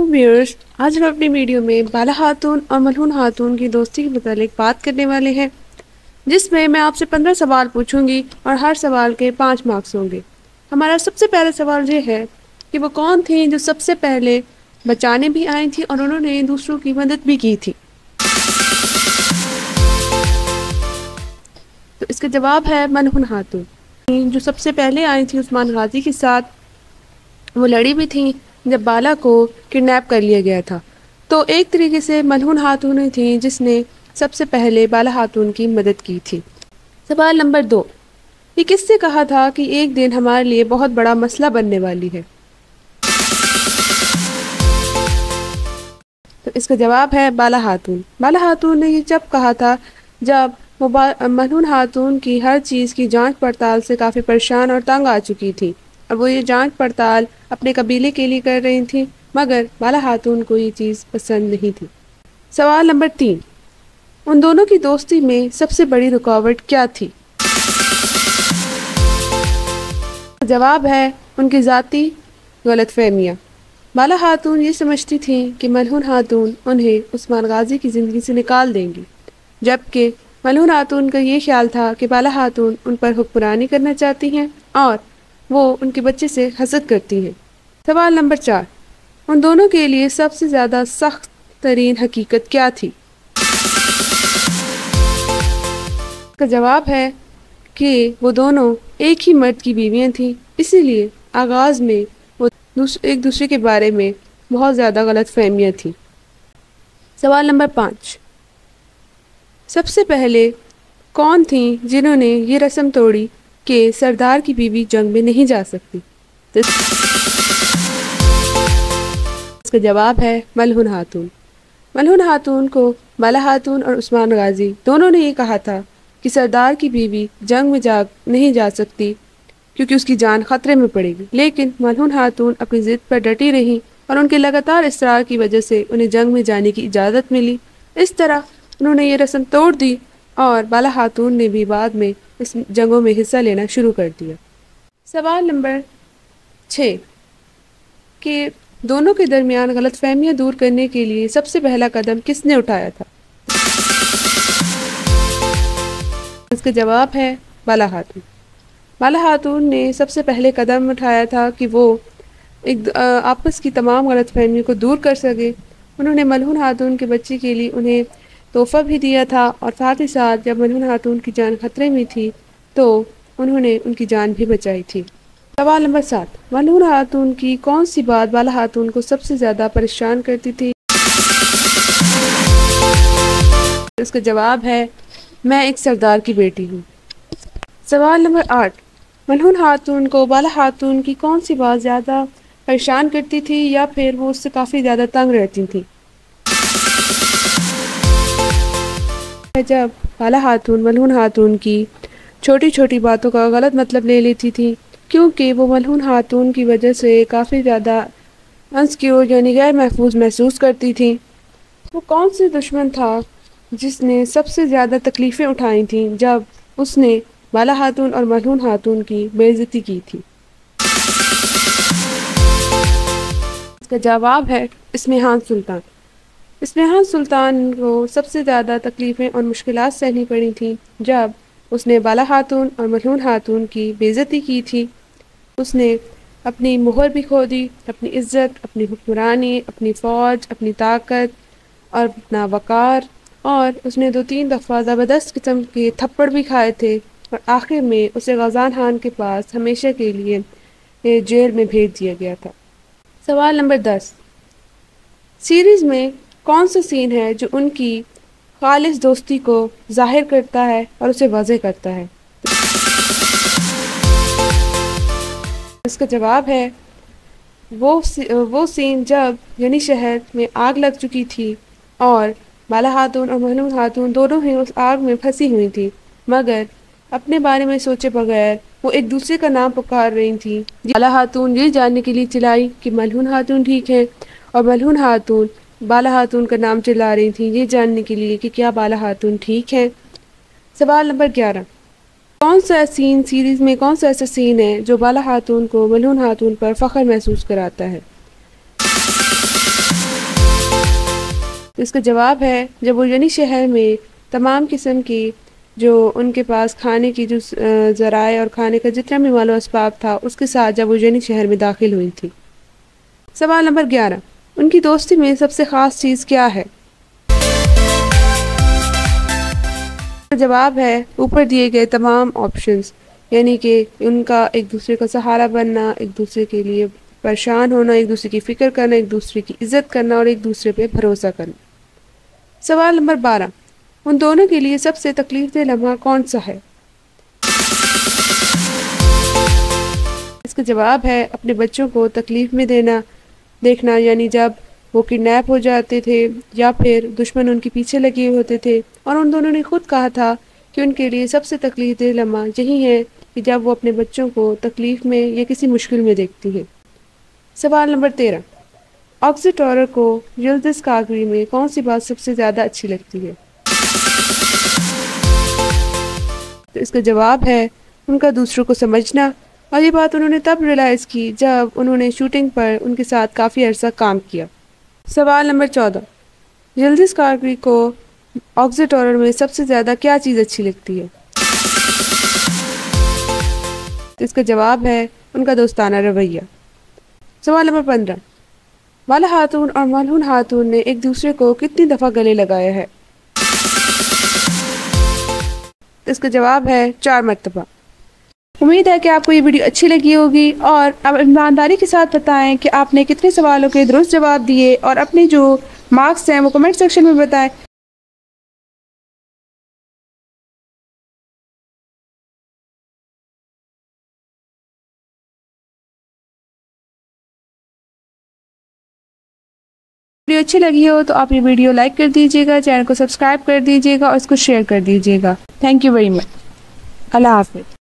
Viewers आज हम अपनी वीडियो में बाला खातून और मलहून खातून की दोस्ती के मतलब बात करने वाले हैं, जिसमें मैं आपसे पंद्रह सवाल पूछूँगी और हर सवाल के पाँच मार्क्स होंगे। हमारा सबसे पहला सवाल ये है कि वो कौन थी जो सबसे पहले बचाने भी आई थी और उन्होंने दूसरों की मदद भी की थी? तो इसका जवाब है मनहुन खातून जो सबसे पहले आई थी उस्मान गाजी के साथ, वो लड़ी भी थी जब बाला को किडनैप कर लिया गया था। तो एक तरीके से मनहुन खातून थी जिसने सबसे पहले बाला खातून की मदद की थी। सवाल नंबर दो। ये किससे कहा था कि एक दिन हमारे लिए बहुत बड़ा मसला बनने वाली है? तो इसका जवाब है बाला खातून बाला खातून ने ये जब कहा था, जब मनहुन खातून की हर चीज़ की जाँच पड़ताल से काफ़ी परेशान और तंग आ चुकी थी। और वो ये जाँच पड़ताल अपने कबीले के लिए कर रही थी, मगर बाला खातून को ये चीज़ पसंद नहीं थी। सवाल नंबर तीन। उन दोनों की दोस्ती में सबसे बड़ी रुकावट क्या थी? जवाब है उनकी ज़ाती गलत फहमियाँ बाला खातून ये समझती थी कि मलहून खातून उन्हें उस्मान गाजी की ज़िंदगी से निकाल देंगी, जबकि मलहून खातून का ये ख्याल था कि बाला खातून उन पर हुक्मरानी करना चाहती हैं और वो उनके बच्चे से हसद करती हैं। सवाल नंबर चार, उन दोनों के लिए सबसे ज़्यादा सख्त तरीन हकीकत क्या थी? का जवाब है कि वो दोनों एक ही मर्द की बीवियाँ थीं, इसीलिए आगाज़ में वो एक दूसरे के बारे में बहुत ज़्यादा गलत फहमियाँ थीं। सवाल नंबर पाँच, सबसे पहले कौन थी जिन्होंने ये रस्म तोड़ी कि सरदार की बीवी जंग में नहीं जा सकती। तो इसका जवाब है मलहुन हातून। मलहुन हातून को माला हातून और उस्मान गाजी दोनों ने ये कहा था कि सरदार की बीवी जंग में जा, नहीं जा सकती, क्योंकि उसकी जान खतरे में पड़ेगी। लेकिन मलहुन हातून अपनी ज़िद पर डटी रही और उनके लगातार इसरार की वजह से उन्हें जंग में जाने की इजाज़त मिली। इस तरह उन्होंने ये रस्म तोड़ दी और बाला खातून ने भी बाद में इस जंगों में हिस्सा लेना शुरू कर दिया। सवाल नंबर छः कि दोनों के दरमियान गलत फहमियाँ दूर करने के लिए सबसे पहला कदम किसने उठाया था? इसका जवाब है बाला खातून बाला खातून ने सबसे पहले कदम उठाया था कि वो एक आपस की तमाम गलत फहमियों को दूर कर सके। उन्होंने मलहून खातून के बच्चे के लिए उन्हें तोहफ़ा भी दिया था और साथ ही साथ जब मलहून खातून की जान खतरे में थी तो उन्होंने उनकी जान भी बचाई थी। सवाल नंबर सात मलहून खातून की कौन सी बात बाला खातून को सबसे ज़्यादा परेशान करती थी? इसका जवाब है, मैं एक सरदार की बेटी हूँ। सवाल नंबर आठ मलहून खातून को बाला खातून की कौन सी बात ज़्यादा परेशान करती थी या फिर वो उससे काफ़ी ज़्यादा तंग रहती थी? जब बाला खातून मलहून खातून की छोटी छोटी बातों का गलत मतलब ले लेती थी, क्योंकि वो मलहून खातून की वजह से काफ़ी ज़्यादा अनसिक्योर यानी गैर महफूज महसूस करती थी। वो कौन से दुश्मन था जिसने सबसे ज़्यादा तकलीफ़ें उठाई थी जब उसने बाला खातून और मलहून खातून की बेइज्जती की थी? इसका जवाब है इसमें हान सुल्तान। इसमें सुल्तान को सबसे ज़्यादा तकलीफ़ें और मुश्किल सहनी पड़ी थी, जब उसने बाला खातून और मलहून खातून की बेज़ती की थी। उसने अपनी मोहर भी खो दी, अपनी इज़्ज़त, अपनी हुक्मरानी, अपनी फ़ौज, अपनी ताकत और अपना वक़ार, और उसने दो तीन दफ़ा ज़बरदस्त किस्म के थप्पड़ भी खाए थे, और आखिर में उसे गजान खान के पास हमेशा के लिए जेल में भेज दिया गया था। सवाल नंबर दस। सीरीज़ में कौन सा सीन है जो उनकी खालिश दोस्ती को ज़ाहिर करता है और उसे वाजे करता है? इसका जवाब है वो सी, वो सीन जब यानी शहर में आग लग चुकी थी और बाला खातून और महलूम खातून दोनों ही उस आग में फंसी हुई थी मगर अपने बारे में सोचे बगैर वो एक दूसरे का नाम पुकार रही थी। बाला खातून ये जानने के लिए चिल्लाई कि मलहून खातून ठीक है और मलहून खातून बाला खातून का नाम चिल्ला रही थी, ये जानने के लिए कि क्या बाला खातून ठीक है? सवाल नंबर ग्यारह। कौन सा सीन सीरीज़ में कौन सा ऐसा सीन है जो बाला खातून को मलून खातून पर फ़ख्र महसूस कराता है? तो इसका जवाब है जब वो यानी शहर में तमाम किस्म की जो उनके पास खाने की जो ज़राए और खाने का जितना भी मालो इसबाब था, उसके साथ जब वो यानी शहर में दाखिल हुई थी। सवाल नंबर ग्यारह। उनकी दोस्ती में सबसे ख़ास चीज़ क्या है? जवाब है, ऊपर दिए गए तमाम ऑप्शंस यानी कि उनका एक दूसरे का सहारा बनना, एक दूसरे के लिए परेशान होना, एक दूसरे की फ़िक्र करना, एक दूसरे की इज़्ज़त करना और एक दूसरे पे भरोसा करना। सवाल नंबर बारह, उन दोनों के लिए सबसे तकलीफ़ दे लम्हा कौन सा है? इसका जवाब है, अपने बच्चों को तकलीफ़ में देना देखना, यानी जब वो किडनैप हो जाते थे या फिर दुश्मन उनके पीछे लगे होते थे। और उन दोनों ने खुद कहा था कि उनके लिए सबसे तकलीफ़ दे लम्हा यही है कि जब वो अपने बच्चों को तकलीफ़ में या किसी मुश्किल में देखती है। सवाल नंबर तेरह। ऑक्सीटोरर को यल्दिस कागरी में कौन सी बात सबसे ज़्यादा अच्छी लगती है? तो इसका जवाब है, उनका दूसरों को समझना और ये बात उन्होंने तब रियलाइज़ की जब उन्होंने शूटिंग पर उनके साथ काफ़ी अरसा काम किया। सवाल नंबर चौदह। यल्दिस कागरी को ऑक्सीटोरर में सबसे ज़्यादा क्या चीज़ अच्छी लगती है? तो इसका जवाब है उनका दोस्ताना रवैया। सवाल नंबर पंद्रह। वाला हाथून और मलहून हाथून ने एक दूसरे को कितनी दफ़ा गले लगाया है? तो इसका जवाब है चार मरतबा। उम्मीद है कि आपको ये वीडियो अच्छी लगी होगी और अब ईमानदारी के साथ बताएँ कि आपने कितने सवालों के दुरुस्त जवाब दिए और अपने जो मार्क्स हैं वो कमेंट सेक्शन में बताएँ। वीडियो अच्छी लगी हो तो आप ये वीडियो लाइक कर दीजिएगा, चैनल को सब्सक्राइब कर दीजिएगा और इसको शेयर कर दीजिएगा। थैंक यू वेरी मच अल्लाह हाफिज़।